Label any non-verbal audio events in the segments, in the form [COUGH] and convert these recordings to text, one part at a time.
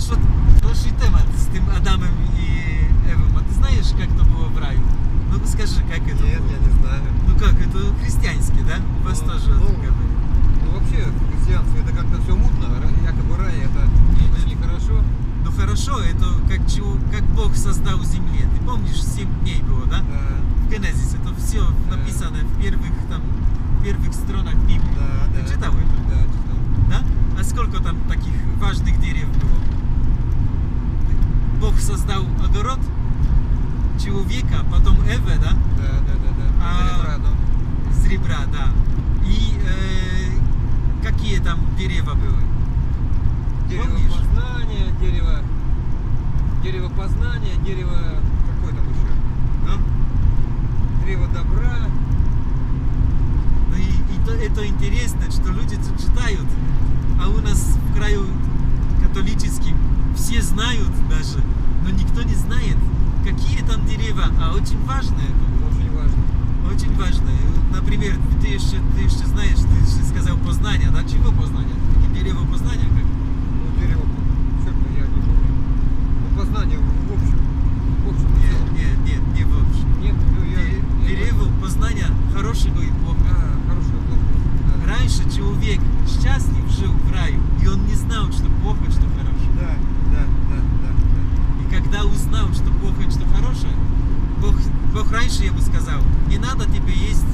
хорошо, хороший темат с тем Адамом и Эвом. А ты знаешь, как это было в раю? Ну скажи, как это Нет, было? я не знаю. Ну как, это христианский, да? У вас Ну, тоже ну, вот. Ну вообще, в христианстве это как-то все мутно. Якобы рай это Не, очень нехорошо. Ну хорошо, это как, чего, как Бог создал земле. Ты помнишь, 7 дней было, да? Да, В Генезис, это все Да. написано в первых, там, первых странах Библии. да, Ты да. читал это? Да, читал. Да? А сколько там таких важных деревьев было? Бог создал огород, человека, Эве, да? Да, да, да, да. А, Ребра, ну. С ребра, да. И э, какие там деревья были? Дерево Помнишь? познания, дерево... Дерево познания, дерево... Какое там еще? Ну, Древо добра. ну и, и то, это интересно, что люди тут читают, а у нас в краю католическим все знают даже, но никто не знает, какие там деревья, а очень важно это. Очень важно. Очень важно. Например, ты еще, ты еще знаешь, ты еще сказал познание, да? Чего познание? Дерево познания как? Ну, дерево... Черт, я не помню. Ну, познание в общем. В общем, и Нет, целом. нет, нет, не вообще. Нет, ну, я... Де- я- Дерево познания хорошего и плохого. А, хорошего, плохого. Да. Раньше человек счастлив жил в раю, и он не знал, что плохо, что хорошее. Да, да, да, да, да. И когда узнал, и что хорошее, Бог, Бог раньше ему сказал, не надо тебе есть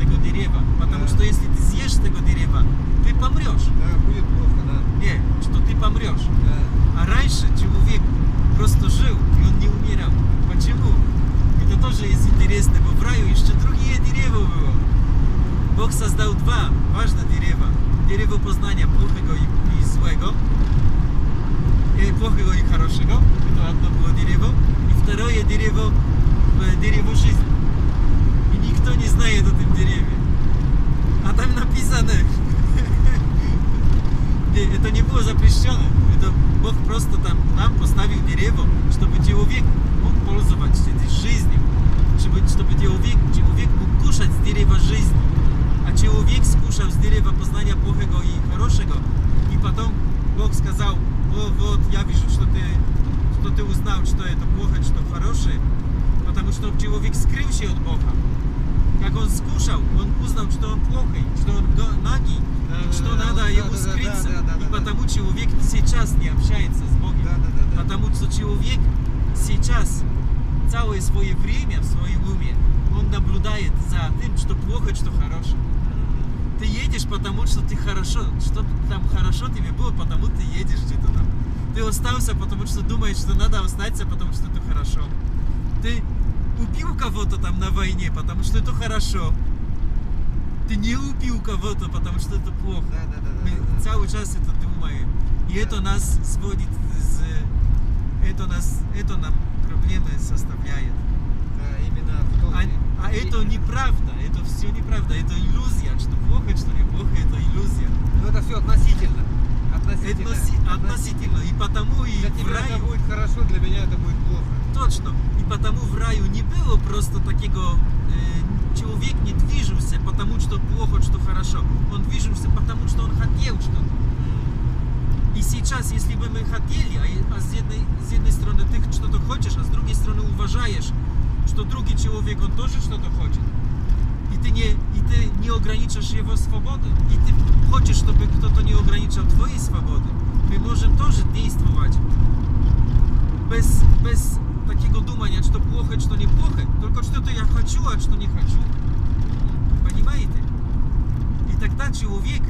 этого дерева, потому Да. что если ты съешь этого дерева, ты помрешь. Да, будет плохо, да. Не, что ты помрешь. Да. А раньше человек просто жил, и он не умирал. Почему? Это тоже есть интересно. В раю еще другие деревья было. Бог создал два важных дерева. Дерево познания плохого и, и злого. И плохого и хорошего. Это одно было дерево. Второе дерево, э, дерево жизни. И никто не знает о этом дереве. А там написано, [LAUGHS] это не было запрещено. Это Бог просто там нам поставил дерево, чтобы человек мог пользоваться жизнью. Чтобы, чтобы человек, человек мог кушать с дерева жизни. А человек скушал с дерева познания плохого и хорошего. И потом Бог сказал, о, вот, я вижу, что ты, что ты узнал, что это плохо, что хорошее. Что человек скрылся от Бога. Как он скушал, он узнал, что он плохой, что он нагий, Да, что да, да, надо да, ему да, да, скрыться. да, да, и да, потому человек сейчас не общается с Богом. Да, да, да, да. Потому что человек сейчас целое свое время в своем уме, он наблюдает за тем, что плохо, что хорошо. Ты едешь, потому что ты хорошо, что там хорошо тебе было, потому ты едешь где-то там. Ты остался, потому что думаешь, что надо остаться, потому что это хорошо. Ты убил кого-то там на войне, потому что это хорошо. Ты не убил кого-то, потому что это плохо. Да, да, да, да, Мы да, да. целый час это думаем. И это нас сводит с... Это, нас, это нам проблемы составляет. Да, именно в том... А, а и- это неправда, это все неправда, это иллюзия, что плохо, что неплохо, это иллюзия. Ну, это все относительно. Относительно. Относи- относительно. И потому и Для в тебя это раю, будет хорошо, для меня это будет плохо. Точно, и потому в раю не было просто такого, э, человек не движется, потому что плохо, что хорошо. Он движется, потому что он хотел что-то. И сейчас, если бы мы хотели, а, и- а с, одной, с одной стороны ты что-то хочешь, а с другой стороны уважаешь, что другой человек, он тоже что-то хочет, и ты не, и ты не ограничишь его свободу, и ты хочешь, чтобы кто-то не ограничил твои свободы, мы можем тоже действовать без, без такого думания, что плохо, что неплохо, только что-то я хочу, а что не хочу. Понимаете? И тогда человек,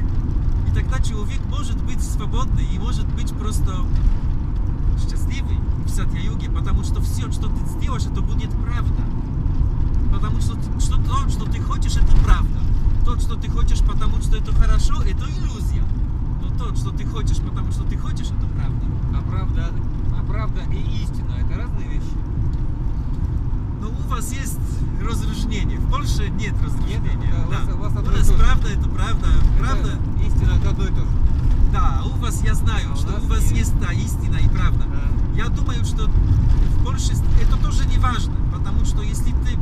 и тогда человек может быть свободный и может быть просто счастливый в Сатья-Юге, потому что все, что ты сделаешь, это будет правда. Потому что, что то, что ты хочешь, это правда. То, что ты хочешь, потому что это хорошо, это иллюзия. Но то, что ты хочешь, потому что ты хочешь, это правда. А правда, правда и истина это разные вещи. Но у вас есть разрушение. В Польше нет разрушения. Да, у вас- у вас у нас правда это правда. Правда? Это истина это одно и то же. Да, у вас я знаю, А у что нас у вас нет. есть да, истина и правда. Да. Я думаю, что в Польше это тоже не важно, потому что если ты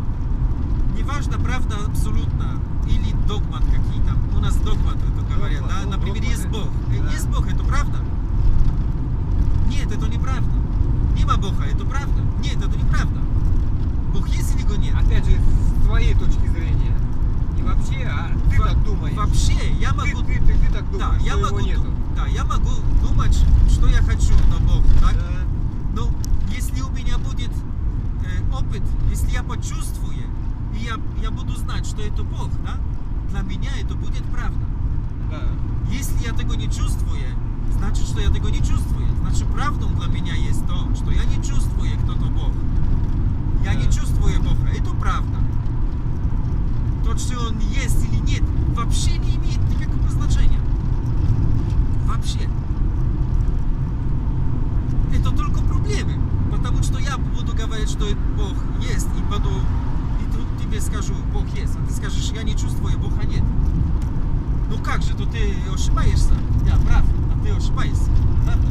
не важно, правда абсолютно или догмат какие-то. У нас догмат это говорят, Догмат, да? ну, Например, есть Бог. догматы, Э, да. Есть Бог, это правда? Нет, это неправда. Нема Бога, это правда. Нет, это неправда. Бог есть или его нет? Опять же, с твоей точки зрения. Не вообще, а ты Во- так думаешь. Вообще, я Ты, могу... ты, ты, ты так Да, думаешь, я что могу, нету. да, я могу думать, что я хочу, но Бог, так? Да. Но если у меня будет э, опыт, если я почувствую, и я, я буду знать, что это Бог, да? Для меня это будет правда. Да. Если я tego не чувствую, значит, что я tego не чувствую. Значит, правдом для меня есть то, что я не чувствую, кто-то Бог. Я не чувствую Бога. Это правда. То, что Он есть или нет, вообще не имеет никакого значения. Вообще. Это только проблемы. Потому что я буду говорить, что Бог есть, и буду и тут тебе скажу, Бог есть, а ты скажешь, я не чувствую, Бога нет. Ну как же, то ты ошибаешься. Я прав, а ты ошибаешься. Правда?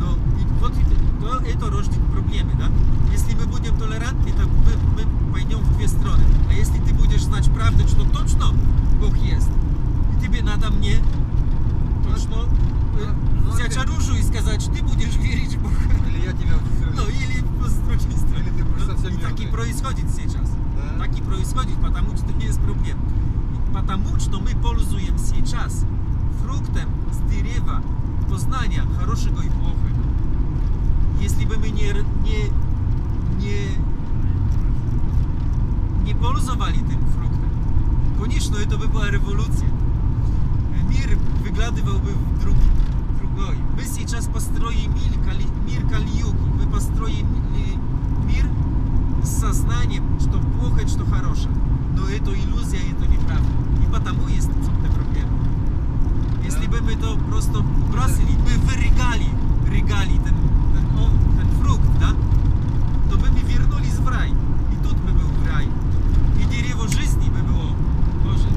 Но и вот и- то это рождит проблемы, да? Если мы будем толерантны, то мы, мы пойдем в две стороны. А если ты будешь знать правду, что точно Бог есть, и тебе надо мне точно э, Ну, ну, взять опять- оружие и сказать, ты будешь верить в Бога. Или я тебя всё- Ну или с другой стороны. Или ты будешь Ну, совсем и так и мёртвый. происходит сейчас. Да. Так и происходит, потому что есть проблема. Потому что мы пользуем сейчас фруктом с дерева познания хорошего и плохого. Если бы мы не, не, не, не пользовали этим фруктом, конечно, это бы была революция. Мир выглядывал бы в друг, другой. Мы сейчас построим мир, Кали, мир Кали-юги. Мы построим мир с сознанием, что плохо что хорошее. Но это иллюзия, это неправда. И потому есть эта проблема. Если бы мы то просто бросили, мы вырегали, регали ten, ten, о, ten фрукт, да, то бы мы вернулись в рай. И тут бы был в рай. И дерево жизни бы было. Боже,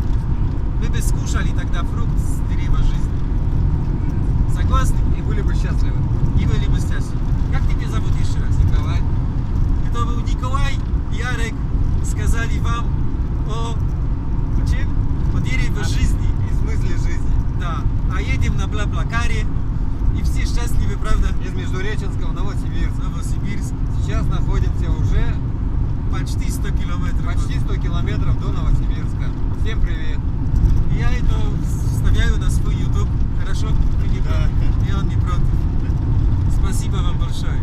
мы бы скушали тогда фрукт с дерева жизни. Согласны? И были бы счастливы. И были бы счастливы. Как тебя зовут еще раз? Николай. Это был Николай, Ярек сказали вам о чем? О дереве О- жизни. И смысле жизни. Да. А едем на Блаблакаре. И все счастливы, правда? Из Междуреченска в Новосибирск. Новосибирск. Сейчас находимся уже Почти 100 километров. почти 100 километров до Новосибирска. Всем привет. Я это вставляю на свой YouTube. Хорошо? Ты не Да. И он не против. Спасибо вам большое.